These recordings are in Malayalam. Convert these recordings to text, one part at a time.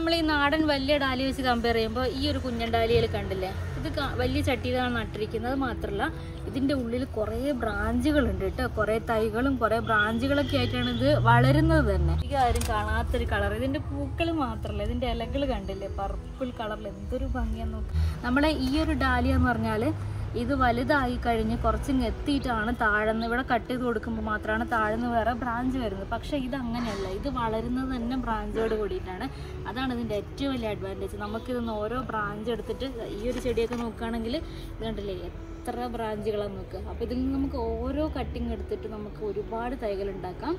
നമ്മൾ ഈ നാടൻ വലിയ ഡാലി വെച്ച് കമ്പയർ ചെയ്യുമ്പോൾ ഈ ഒരു കുഞ്ഞൻ ഡാലിയിൽ കണ്ടില്ലേ? ഇത് വലിയ ചട്ടിയിലാണ് നട്ടിരിക്കുന്നത്. മാത്രമല്ല ഇതിന്റെ ഉള്ളിൽ കുറേ ബ്രാഞ്ചുകളുണ്ട് കേട്ടോ. കുറേ തൈകളും കുറേ ബ്രാഞ്ചുകളൊക്കെ ആയിട്ടാണ് ഇത് വളരുന്നത് തന്നെ. എനിക്ക് ആരും കാണാത്തൊരു കളർ ഇതിന്റെ പൂക്കൾ മാത്രമല്ല ഇതിന്റെ ഇലകൾ കണ്ടില്ലേ? പർപ്പിൾ കളറിൽ എന്തൊരു ഭംഗിയാന്ന് നോക്കാം. നമ്മളെ ഈ ഒരു ഡാലിയ എന്ന് പറഞ്ഞാൽ ഇത് വലുതായി കഴിഞ്ഞ് കുറച്ചിങ് എത്തിയിട്ടാണ് താഴെന്ന് ഇവിടെ കട്ട് ചെയ്ത് കൊടുക്കുമ്പോൾ മാത്രമാണ് താഴെന്ന് വേറെ ബ്രാഞ്ച് വരുന്നത്. പക്ഷേ ഇത് അങ്ങനെയല്ല ഇത് വളരുന്നത് തന്നെ ബ്രാഞ്ചോട് കൂടിയിട്ടാണ്. അതാണ് ഇതിന്റെ ഏറ്റവും വലിയ അഡ്വാന്റേജ് നമുക്കിതൊന്ന് ഓരോ ബ്രാഞ്ച് എടുത്തിട്ട് ഈ ഒരു ചെടിയൊക്കെ നോക്കുകയാണെങ്കിൽ ഇത് കണ്ടില്ലേ എത്ര ബ്രാഞ്ചുകളാണ് നോക്കുക. അപ്പോൾ ഇതിൽ നിന്ന് നമുക്ക് ഓരോ കട്ടിങ് എടുത്തിട്ട് നമുക്ക് ഒരുപാട് തൈകൾ ഉണ്ടാക്കാം.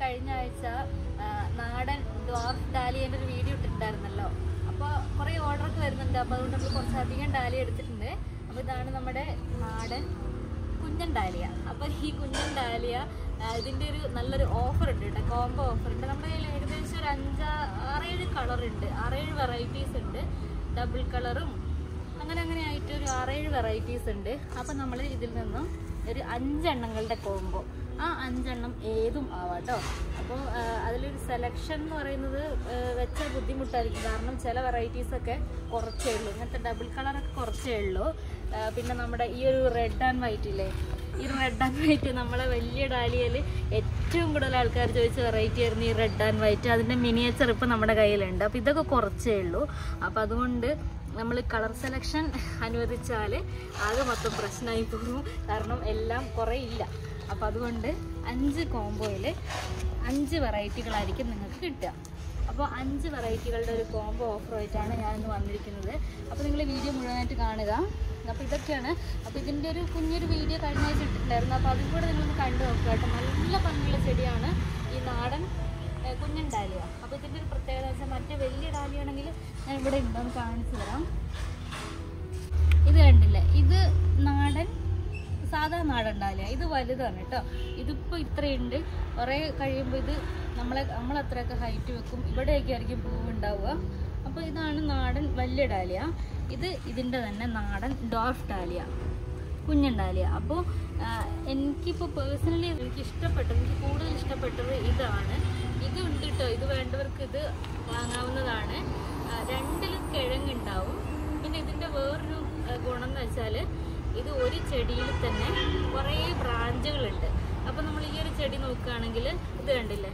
കഴിഞ്ഞ ആഴ്ച നാടൻ ഡ്വാർഫ് ഡാലിയന്റെ ഒരു വീഡിയോ ഇട്ടിട്ടുണ്ടായിരുന്നല്ലോ. അപ്പോൾ കുറേ ഓർഡറൊക്കെ വരുന്നുണ്ട്. അപ്പോൾ അതുകൊണ്ട് നമ്മൾ കുറച്ചധികം ഡാലിയ എടുത്തിട്ടുണ്ട്. അപ്പോൾ ഇതാണ് നമ്മുടെ നാടൻ കുഞ്ഞൻ ഡാലിയ അപ്പോൾ ഈ കുഞ്ഞൻ ഡാലിയ ഇതിന്റെ ഒരു നല്ലൊരു ഓഫർ ഉണ്ട് കേട്ടോ. കോംബോ ഓഫർ ഉണ്ട്. നമ്മുടെ കയ്യിൽ ഏകദേശം ഒരു അഞ്ച് ആറേഴ് കളറുണ്ട് ആറേഴ് വെറൈറ്റീസ് ഉണ്ട്. ഡബിൾ കളറും അങ്ങനെ അങ്ങനെ ആയിട്ട് ഒരു ആറേഴ് വെറൈറ്റീസ് ഉണ്ട്. അപ്പം നമ്മൾ ഇതിൽ നിന്നും ഒരു അഞ്ചെണ്ണങ്ങളുടെ കോംബോ ആ അഞ്ചെണ്ണം ഏതും ആവാട്ടോ അപ്പോൾ അതിലൊരു സെലക്ഷൻ എന്ന് പറയുന്നത് വെച്ച ബുദ്ധിമുട്ടായിരിക്കും. കാരണം ചില വെറൈറ്റീസൊക്കെ കുറച്ചേ ഉള്ളൂ. ഇങ്ങനത്തെ ഡബിൾ കളറൊക്കെ കുറച്ചേ ഉള്ളൂ. പിന്നെ നമ്മുടെ ഈ ഒരു റെഡ് ആൻഡ് വൈറ്റ് ഇല്ലേ? ഈ റെഡ് ആൻഡ് വൈറ്റ് നമ്മളെ വലിയ ഡാലിയയിൽ ഏറ്റവും കൂടുതൽ ആൾക്കാർ ചോദിച്ച വെറൈറ്റി ആയിരുന്നു ഈ റെഡ് ആൻഡ് വൈറ്റ് അതിന്റെ മിനിയേച്ചർ ഇപ്പം നമ്മുടെ കയ്യിലുണ്ട്. അപ്പോൾ ഇതൊക്കെ കുറച്ചേ ഉള്ളൂ. അപ്പോൾ അതുകൊണ്ട് നമ്മൾ കളർ സെലക്ഷൻ അനുവദിച്ചാൽ ആകെ മൊത്തം പ്രശ്നമായി പോകും കാരണം എല്ലാം കുറേ ഇല്ല. അപ്പോൾ അതുകൊണ്ട് അഞ്ച് കോംബോയിൽ അഞ്ച് വെറൈറ്റികളായിരിക്കും നിങ്ങൾക്ക് കിട്ടുക. അപ്പോൾ അഞ്ച് വെറൈറ്റികളുടെ ഒരു കോംബോ ഓഫറായിട്ടാണ് ഞാനിന്ന് വന്നിരിക്കുന്നത്. അപ്പോൾ നിങ്ങൾ വീഡിയോ മുഴുവനായിട്ട് കാണുക. അപ്പോൾ ഇതൊക്കെയാണ്. അപ്പോൾ ഇതിന്റെ ഒരു കുഞ്ഞൊരു വീഡിയോ കഴിഞ്ഞ ആഴ്ച ഇട്ടിട്ടുണ്ടായിരുന്നു. അപ്പോൾ അതും കൂടെ നിങ്ങളൊന്ന് കണ്ടു നോക്കുക കേട്ടോ. നല്ല ഭംഗിയുള്ള ചെടിയാണ്. ഈ നാടൻ ഏ, കുഞ്ഞൻ ഡാലിയ അപ്പോൾ ഇതിന്റെ ഒരു പ്രത്യേകത വെച്ചാൽ മറ്റേ വലിയ ഡാലിയാണെങ്കിൽ ഞാൻ ഇവിടെ ഉണ്ടോന്ന് കാണിച്ചു തരാം. ഇത് കണ്ടില്ലേ? ഇത് നാടൻ സാധാ നാടൻ ഡാലിയ. ഇത് വലുതാണ് കേട്ടോ. ഇതിപ്പോൾ ഇത്രയുണ്ട്. കുറേ കഴിയുമ്പോൾ ഇത് നമ്മളെ നമ്മളത്രയൊക്കെ ഹൈറ്റ് വെക്കും. ഇവിടെയൊക്കെ ആയിരിക്കും പൂവ് ഉണ്ടാവുക. അപ്പോൾ ഇതാണ് നാടൻ വലിയ ഡാലിയ. ഇത് ഇതിന്റെ തന്നെ നാടൻ ഡോർഫ് ഡാലിയ. കുഞ്ഞൻ ഡാലിയ. അപ്പോൾ എനിക്കിപ്പോൾ പേഴ്സണലി എനിക്ക് ഇഷ്ടപ്പെട്ടത് എനിക്ക് കൂടുതൽ ഇഷ്ടപ്പെട്ടത് ഇതാണ്. ഇത് ഉണ്ട് കേട്ടോ ഇത് വേണ്ടവർക്ക് ഇത് വാങ്ങാവുന്നതാണ്. രണ്ടിലും കിഴങ്ങുണ്ടാവും. പിന്നെ ഇതിന്റെ വേറൊരു ഗുണം എന്ന് വെച്ചാൽ ഇത് ഒരു ചെടിയിൽ തന്നെ കുറേ ബ്രാഞ്ചുകളുണ്ട്. അപ്പം നമ്മൾ ഈ ഒരു ചെടി നോക്കുകയാണെങ്കിൽ ഇത് കണ്ടില്ലേ?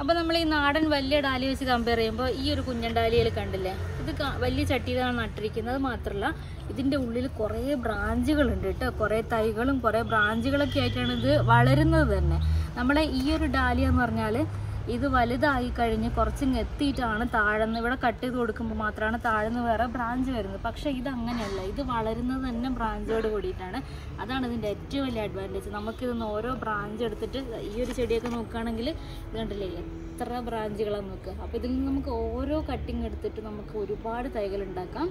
അപ്പം നമ്മൾ ഈ നാടൻ വലിയ ഡാലി വെച്ച് കമ്പയർ ചെയ്യുമ്പോൾ ഈ ഒരു കുഞ്ഞൻ ഡാലിയിൽ കണ്ടില്ലേ? ഇത് വലിയ ചട്ടിയിലാണ് നട്ടിരിക്കുന്നത്. മാത്രമല്ല ഇതിന്റെ ഉള്ളിൽ കുറേ ബ്രാഞ്ചുകളുണ്ട് കേട്ടോ. കുറേ തൈകളും കുറേ ബ്രാഞ്ചുകളൊക്കെ ആയിട്ടാണ് ഇത് വളരുന്നത് തന്നെ. നമ്മളെ ഈ ഒരു ഡാലിയ എന്ന് പറഞ്ഞാൽ ഇത് വലുതായി കഴിഞ്ഞ് കുറച്ചിങ് എത്തിയിട്ടാണ് താഴ്ന്ന്. ഇവിടെ കട്ട് ചെയ്ത് കൊടുക്കുമ്പോൾ മാത്രമാണ് താഴ്ന്ന് വേറെ ബ്രാഞ്ച് വരുന്നത്. പക്ഷേ ഇത് അങ്ങനെയല്ല ഇത് വളരുന്നത് തന്നെ ബ്രാഞ്ചോട് കൂടിയിട്ടാണ്. അതാണ് ഇതിന്റെ ഏറ്റവും വലിയ അഡ്വാന്റേജ് നമുക്കിതൊന്ന് ഓരോ ബ്രാഞ്ച് എടുത്തിട്ട് ഈ ഒരു ചെടിയൊക്കെ നോക്കുകയാണെങ്കിൽ ഇത് കണ്ടില്ലേ എത്ര ബ്രാഞ്ചുകളാണ് നോക്കുക അപ്പോൾ ഇതിൽ നിന്ന് നമുക്ക് ഓരോ കട്ടിങ് എടുത്തിട്ട് നമുക്ക് ഒരുപാട് തൈകൾ ഉണ്ടാക്കാം.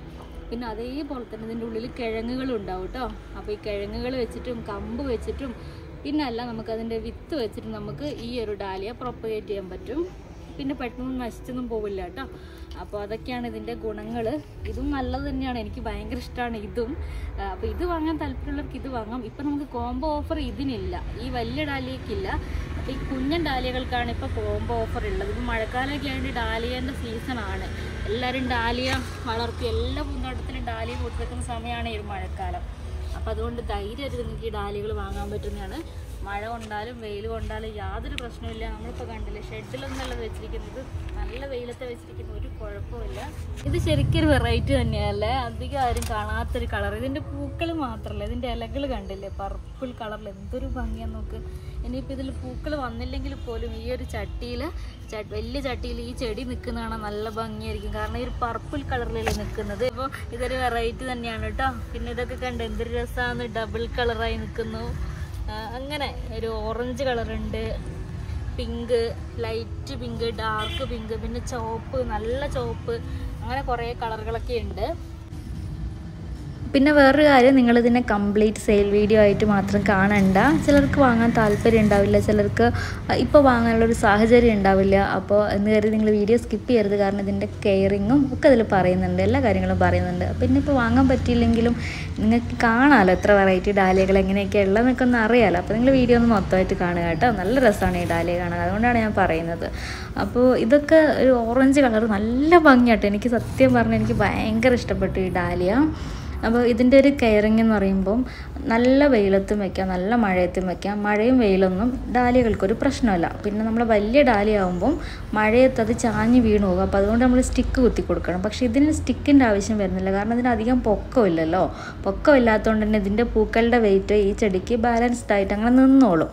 പിന്നെ അതേപോലെ തന്നെ ഇതിന്റെ ഉള്ളിൽ കിഴങ്ങുകൾ ഉണ്ടാവും കേട്ടോ. അപ്പോൾ ഈ കിഴങ്ങുകൾ വെച്ചിട്ടും കമ്പ് വെച്ചിട്ടും പിന്നെ അല്ല നമുക്കതിന്റെ വിത്ത് വെച്ചിട്ട് നമുക്ക് ഈ ഒരു ഡാലിയ പ്രൊപ്പഗേറ്റ് ചെയ്യാൻ പറ്റും. പിന്നെ പെട്ടെന്ന് നശിച്ചൊന്നും പോവില്ല കേട്ടോ. അപ്പോൾ അതൊക്കെയാണ് ഇതിന്റെ ഗുണങ്ങൾ ഇതും നല്ലത് തന്നെയാണ്. എനിക്ക് ഭയങ്കര ഇഷ്ടമാണ് ഇതും. അപ്പോൾ ഇത് വാങ്ങാൻ താല്പര്യമുള്ളവർക്ക് ഇത് വാങ്ങാം. ഇപ്പം നമുക്ക് കോംബോ ഓഫർ ഇതിനില്ല. ഈ വലിയ ഡാലിയക്കില്ല. അപ്പോൾ ഈ കുഞ്ഞൻ ഡാലിയകൾക്കാണ് ഇപ്പോൾ കോംബോ ഓഫർ ഉള്ളത്. ഇപ്പം മഴക്കാലമൊക്കെ ആയതുകൊണ്ട് ഡാലിയേന്റെ സീസണാണ് എല്ലാവരും ഡാലിയ വളർത്തി എല്ലാ പൂന്തോട്ടത്തിലും ഡാലിയ കൊടുത്തേക്കുന്ന സമയമാണ് ഈ ഒരു മഴക്കാലം. അപ്പം അതുകൊണ്ട് ധൈര്യമായിട്ട് നിങ്ങൾക്ക് ഈ ഡാലികൾ വാങ്ങാൻ പറ്റുന്നതാണ്. മഴ കൊണ്ടാലും വെയിൽ കൊണ്ടാലും യാതൊരു പ്രശ്നമില്ല നമ്മളിപ്പോൾ കണ്ടില്ലേ ഷെഡിലൊന്നുള്ളത് വെച്ചിരിക്കുന്നത്. നല്ല വെയിലത്തെ വെച്ചിരിക്കുന്ന. ഒരു കുഴപ്പമില്ല ഇത് ശരിക്കൊരു വെറൈറ്റി തന്നെയല്ലേ? അധികം ആരും കാണാത്തൊരു കളർ ഇതിന്റെ പൂക്കൾ മാത്രമല്ല ഇതിന്റെ ഇലകൾ കണ്ടില്ലേ? പർപ്പിൾ കളറിൽ എന്തൊരു ഭംഗിയാന്ന് നോക്ക്. ഇനിയിപ്പോൾ ഇതിൽ പൂക്കൾ വന്നില്ലെങ്കിൽ പോലും ഈ ഒരു ചട്ടിയിൽ വലിയ ചട്ടിയിൽ ഈ ചെടി നിൽക്കുന്ന കാണാൻ നല്ല ഭംഗിയായിരിക്കും. കാരണം ഈ ഒരു പർപ്പിൾ കളറിലല്ലേ നിൽക്കുന്നത്. ഇപ്പോൾ ഇതൊരു വെറൈറ്റി തന്നെയാണ് കേട്ടോ. പിന്നെ ഇതൊക്കെ കണ്ട് എന്തൊരു രസമാണ് ഡബിൾ കളറായി നിൽക്കുന്നു. അങ്ങനെ ഒരു ഓറഞ്ച് കളറുണ്ട് pink light pink dark pink പിന്നെ ചുവപ്പ് നല്ല ചുവപ്പ്. അങ്ങനെ കുറേ കളറുകളൊക്കെ ഉണ്ട്. പിന്നെ വേറൊരു കാര്യം നിങ്ങളിതിനെ കംപ്ലീറ്റ് സെയിൽ വീഡിയോ ആയിട്ട് മാത്രം കാണണ്ട. ചിലർക്ക് വാങ്ങാൻ താല്പര്യം ഉണ്ടാവില്ല ചിലർക്ക് ഇപ്പോൾ വാങ്ങാനുള്ളൊരു സാഹചര്യം ഉണ്ടാവില്ല. അപ്പോൾ എന്ന് കരുതി നിങ്ങൾ വീഡിയോ സ്കിപ്പ് ചെയ്യരുത്. കാരണം ഇതിന്റെ കെയറിങ്ങും ഒക്കെ അതിൽ പറയുന്നുണ്ട്. എല്ലാ കാര്യങ്ങളും പറയുന്നുണ്ട്. പിന്നെ ഇപ്പോൾ വാങ്ങാൻ പറ്റിയില്ലെങ്കിലും നിങ്ങൾക്ക് കാണാമല്ലോ എത്ര വെറൈറ്റി ഡാലിയകൾ എങ്ങനെയൊക്കെ ഉള്ളതെന്നൊക്കെ ഒന്ന് അറിയാമല്ലോ അപ്പോൾ നിങ്ങൾ വീഡിയോ ഒന്ന് മൊത്തമായിട്ട് കാണുക കേട്ടോ. നല്ല രസമാണ് ഈ ഡാലിയ കാണാൻ. അതുകൊണ്ടാണ് ഞാൻ പറയുന്നത്. അപ്പോൾ ഇതൊക്കെ ഒരു ഓറഞ്ച് കളർ നല്ല ഭംഗിയാട്ടോ. എനിക്ക് സത്യം പറഞ്ഞാൽ എനിക്ക് ഭയങ്കര ഇഷ്ടപ്പെട്ടു ഈ ഡാലിയ. അപ്പോൾ ഇതിന്റെ ഒരു കെയറിങ് എന്ന് പറയുമ്പം നല്ല വെയിലത്തും വയ്ക്കാം നല്ല മഴയത്തും വയ്ക്കാം മഴയും വെയിലൊന്നും ഡാലികൾക്കൊരു പ്രശ്നമല്ല. പിന്നെ നമ്മൾ വലിയ ഡാലിയാവുമ്പം മഴയത്ത് അത് ചാഞ്ഞ് വീണു പോകും. അപ്പോൾ അതുകൊണ്ട് നമ്മൾ സ്റ്റിക്ക് കുത്തി കൊടുക്കണം. പക്ഷേ ഇതിന് സ്റ്റിക്കിന്റെ ആവശ്യം വരുന്നില്ല. കാരണം ഇതിന് അധികം പൊക്കമില്ലല്ലോ പൊക്കമില്ലാത്തതുകൊണ്ട് തന്നെ ഇതിന്റെ പൂക്കളുടെ വെയിറ്റ് ഈ ചെടിക്ക് ബാലൻസ്ഡ് ആയിട്ട് അങ്ങനെ നിന്നോളും.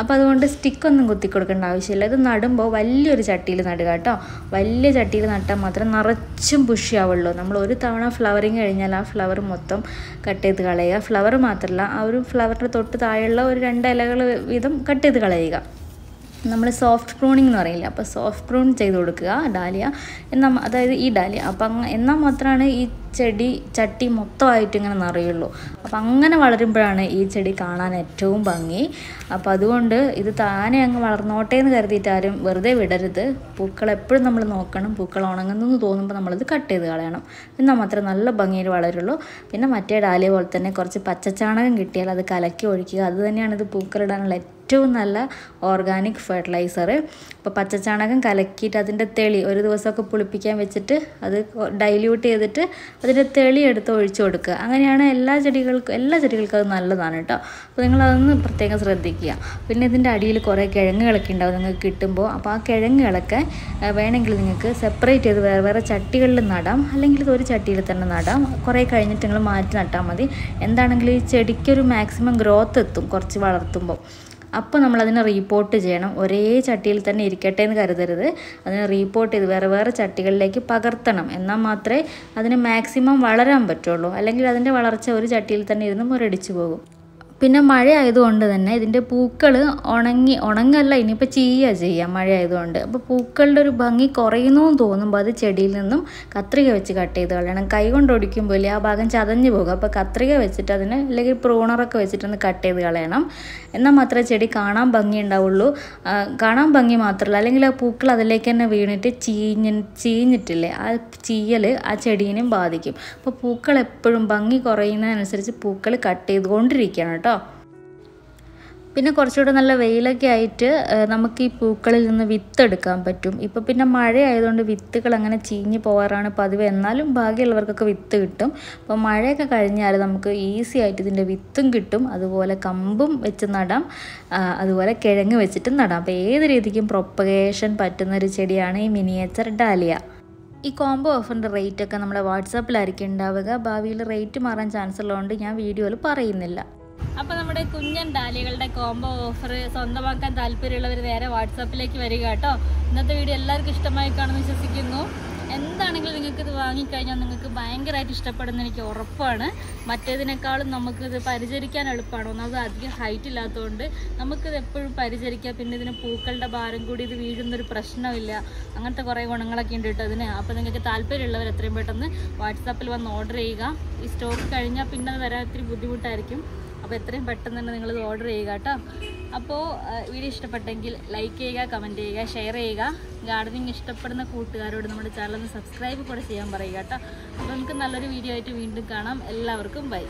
അപ്പോൾ അതുകൊണ്ട് സ്റ്റിക്കൊന്നും കുത്തി കൊടുക്കേണ്ട ആവശ്യമില്ല. ഇത് നടുമ്പോൾ വലിയൊരു ചട്ടിയിൽ നടുക കേട്ടോ. വലിയ ചട്ടിയിൽ നട്ടാൽ മാത്രം നിറച്ചും പുഷിയാവുള്ളൂ നമ്മൾ ഒരു തവണ ഫ്ലവറിങ് കഴിഞ്ഞാൽ ആ ഫ്ലവർ മൊത്തം കട്ട് ചെയ്ത് കളയുക. ഫ്ലവർ മാത്രമല്ല ആ ഒരു ഫ്ലവറിന്റെ തൊട്ട് താഴെയുള്ള ഒരു രണ്ട് ഇലകൾ വീതം കട്ട് ചെയ്ത് കളയുക. നമ്മൾ സോഫ്റ്റ് പ്രൂണിങ് എന്ന് പറയില്ല അപ്പോൾ സോഫ്റ്റ് പ്രൂൺ ചെയ്ത് കൊടുക്കുക ഡാലിയ. എന്നാൽ അതായത് ഈ ഡാലിയ. അപ്പം എന്നാൽ മാത്രമാണ് ഈ ചെടി ചട്ടി മൊത്തമായിട്ട് ഇങ്ങനെ നിറയുള്ളൂ. അപ്പം അങ്ങനെ വളരുമ്പോഴാണ് ഈ ചെടി കാണാൻ ഏറ്റവും ഭംഗി. അപ്പം അതുകൊണ്ട് ഇത് താനെ അങ്ങ് വളർന്നോട്ടെ എന്ന് കരുതിയിട്ട് ആരും വെറുതെ വിടരുത്. പൂക്കൾ എപ്പോഴും നമ്മൾ നോക്കണം. പൂക്കൾ ഉണങ്ങുന്നു തോന്നുമ്പോൾ നമ്മളിത് കട്ട് ചെയ്ത് കളയണം. എന്നാൽ മാത്രമേ നല്ല ഭംഗിയിൽ വളരുള്ളൂ. പിന്നെ മറ്റേ ഡാലിയ പോലെ തന്നെ കുറച്ച് പച്ചച്ചാണകം കിട്ടിയാൽ അത് കലക്കി ഒഴിക്കുക. അത് തന്നെയാണ് ഇത് പൂക്കളിടാനുള്ള ഏറ്റവും നല്ല ഓർഗാനിക് ഫെർട്ടിലൈസർ ഇപ്പോൾ പച്ചച്ചാണകം കലക്കിയിട്ട് അതിന്റെ തെളി ഒരു ദിവസമൊക്കെ പുളിപ്പിക്കാൻ വെച്ചിട്ട് അത് ഡൈല്യൂട്ട് ചെയ്തിട്ട് അതിന്റെ തെളി എടുത്ത് ഒഴിച്ചു കൊടുക്കുക. അങ്ങനെയാണ് എല്ലാ ചെടികൾക്കും എല്ലാ ചെടികൾക്കും അത് നല്ലതാണ് കേട്ടോ. അപ്പോൾ നിങ്ങളതൊന്ന് പ്രത്യേകം ശ്രദ്ധിക്കുക. പിന്നെ ഇതിന്റെ അടിയിൽ കുറേ കിഴങ്ങുകളൊക്കെ ഉണ്ടാവും നിങ്ങൾക്ക് കിട്ടുമ്പോൾ. അപ്പോൾ ആ കിഴങ്ങുകളൊക്കെ വേണമെങ്കിൽ നിങ്ങൾക്ക് സെപ്പറേറ്റ് ചെയ്ത് വേറെ വേറെ ചട്ടികളിൽ നടാം. അല്ലെങ്കിൽ ഇത് ഒരു ചട്ടിയിൽ തന്നെ നടാം. കുറേ കഴിഞ്ഞിട്ട് നിങ്ങൾ മാറ്റി നട്ടാൽ മതി. എന്താണെങ്കിലും ഈ ചെടിക്കൊരു മാക്സിമം ഗ്രോത്ത് എത്തും കുറച്ച് വളർത്തുമ്പോൾ. അപ്പോൾ നമ്മളതിനെ റീപ്പോർട്ട് ചെയ്യണം. ഒരേ ചട്ടിയിൽ തന്നെ ഇരിക്കട്ടെ എന്ന് കരുതരുത്. അതിനെ റീപ്പോർട്ട് ചെയ്ത് വേറെ വേറെ ചട്ടികളിലേക്ക് പകർത്തണം. എന്നാൽ മാത്രമേ അതിന് മാക്സിമം വളരാൻ പറ്റുള്ളൂ. അല്ലെങ്കിൽ അതിന്റെ വളർച്ച ഒരു ചട്ടിയിൽ തന്നെ ഇരുന്ന് മുരടിച്ചു പോകും. പിന്നെ മഴ ആയതുകൊണ്ട് തന്നെ ഇതിന്റെ പൂക്കൾ ഉണങ്ങി ഉണങ്ങല്ല ഇനിയിപ്പോൾ ചെയ്യുക ചെയ്യാം മഴ ആയതുകൊണ്ട് അപ്പോൾ പൂക്കളുടെ ഒരു ഭംഗി കുറയുന്നു എന്ന് തോന്നുമ്പോൾ അത് ചെടിയിൽ നിന്നും കത്രിക വെച്ച് കട്ട് ചെയ്ത് കളയണം. കൈ കൊണ്ട് ഒടിക്കുമ്പോൾ ആ ഭാഗം ചതഞ്ഞു പോകും. അപ്പോൾ കത്രിക വെച്ചിട്ട് അതിന് അല്ലെങ്കിൽ പ്രൂണറൊക്കെ വെച്ചിട്ടൊന്ന് കട്ട് ചെയ്ത് കളയണം. എന്നാൽ മാത്രമേ ചെടി കാണാൻ ഭംഗി ഉണ്ടാവുള്ളൂ. കാണാൻ ഭംഗി മാത്രമല്ല. അല്ലെങ്കിൽ ആ പൂക്കൾ അതിലേക്ക് തന്നെ വീണിട്ട് ചീഞ്ഞ് ചീഞ്ഞിട്ടില്ലേ? ആ ചീയൽ ആ ചെടീനെയും ബാധിക്കും. അപ്പോൾ പൂക്കൾ എപ്പോഴും ഭംഗി കുറയുന്നതനുസരിച്ച് പൂക്കൾ കട്ട് ചെയ്തുകൊണ്ടിരിക്കണം കേട്ടോ. പിന്നെ കുറച്ചുകൂടെ നല്ല വെയിലൊക്കെ ആയിട്ട് നമുക്ക് ഈ പൂക്കളിൽ നിന്ന് വിത്ത് എടുക്കാൻ പറ്റും. ഇപ്പോൾ പിന്നെ മഴ ആയതുകൊണ്ട് വിത്തുകൾ അങ്ങനെ ചീഞ്ഞ് പോകാറാണ് പതിവ്. എന്നാലും ഭാഗ്യമുള്ളവർക്കൊക്കെ വിത്ത് കിട്ടും. അപ്പോൾ മഴയൊക്കെ കഴിഞ്ഞാൽ നമുക്ക് ഈസി ആയിട്ട് ഇതിന്റെ വിത്തും കിട്ടും. അതുപോലെ കമ്പും വെച്ച് നടാം. അതുപോലെ കിഴങ്ങ് വെച്ചിട്ടും നടാം. അപ്പോൾ ഏത് രീതിക്കും പ്രൊപ്പഗേഷൻ പറ്റുന്ന ഒരു ചെടിയാണ് ഈ മിനിയേച്ചർ ഡാലിയ. ഈ കോംബോ ഓഫറിന്റെ റേറ്റ് ഒക്കെ നമ്മുടെ വാട്സാപ്പിലായിരിക്കും ഉണ്ടാവുക. ഭാവിയിൽ റേറ്റ് മാറാൻ ചാൻസ് ഉള്ളതുകൊണ്ട് ഞാൻ വീഡിയോയിൽ പറയുന്നില്ല. അപ്പോൾ നമ്മുടെ കുഞ്ഞൻ ഡാലികളുടെ കോംബോ ഓഫർ സ്വന്തമാക്കാൻ താല്പര്യമുള്ളവർ നേരെ വാട്സാപ്പിലേക്ക് വരിക കേട്ടോ. ഇന്നത്തെ വീഡിയോ എല്ലാവർക്കും ഇഷ്ടമായി കാണുമെന്ന് വിശ്വസിക്കുന്നു. എന്താണെങ്കിലും നിങ്ങൾക്ക് ഇത് വാങ്ങിക്കഴിഞ്ഞാൽ നിങ്ങൾക്ക് ഭയങ്കരമായിട്ട് ഇഷ്ടപ്പെടുന്ന എനിക്ക് ഉറപ്പാണ്. മറ്റേതിനേക്കാളും നമുക്കിത് പരിചരിക്കാൻ എളുപ്പമാണ്. ഒന്നാമത് അധികം ഹൈറ്റ് ഇല്ലാത്തതുകൊണ്ട് നമുക്കിത് എപ്പോഴും പരിചരിക്കാം. പിന്നെ ഇതിന് പൂക്കളുടെ ഭാരം കൂടി ഇത് വീഴുന്നൊരു പ്രശ്നമില്ല. അങ്ങനത്തെ കുറേ ഗുണങ്ങളൊക്കെ ഉണ്ട് കേട്ടോ അതിന് അപ്പോൾ നിങ്ങൾക്ക് താല്പര്യമുള്ളവർ എത്രയും പെട്ടെന്ന് വാട്സാപ്പിൽ വന്ന് ഓർഡർ ചെയ്യുക. ഈ സ്റ്റോക്ക് കഴിഞ്ഞാൽ പിന്നെ അത് വരാൻ ഇത്തിരി ബുദ്ധിമുട്ടായിരിക്കും. അപ്പോൾ എത്രയും പെട്ടെന്ന് തന്നെ നിങ്ങളിത് ഓർഡർ ചെയ്യുക കേട്ടോ. അപ്പോൾ വീഡിയോ ഇഷ്ടപ്പെട്ടെങ്കിൽ ലൈക്ക് ചെയ്യുക കമന്റ് ചെയ്യുക ഷെയർ ചെയ്യുക. ഗാർഡനിങ് ഇഷ്ടപ്പെടുന്ന കൂട്ടുകാരോട് നമ്മുടെ ചാനൽ ഒന്ന് സബ്സ്ക്രൈബ് കൂടെ ചെയ്യാൻ പറയുക കേട്ടോ. അപ്പോൾ നമുക്ക് നല്ലൊരു വീഡിയോ ആയിട്ട് വീണ്ടും കാണാം. എല്ലാവർക്കും ബൈ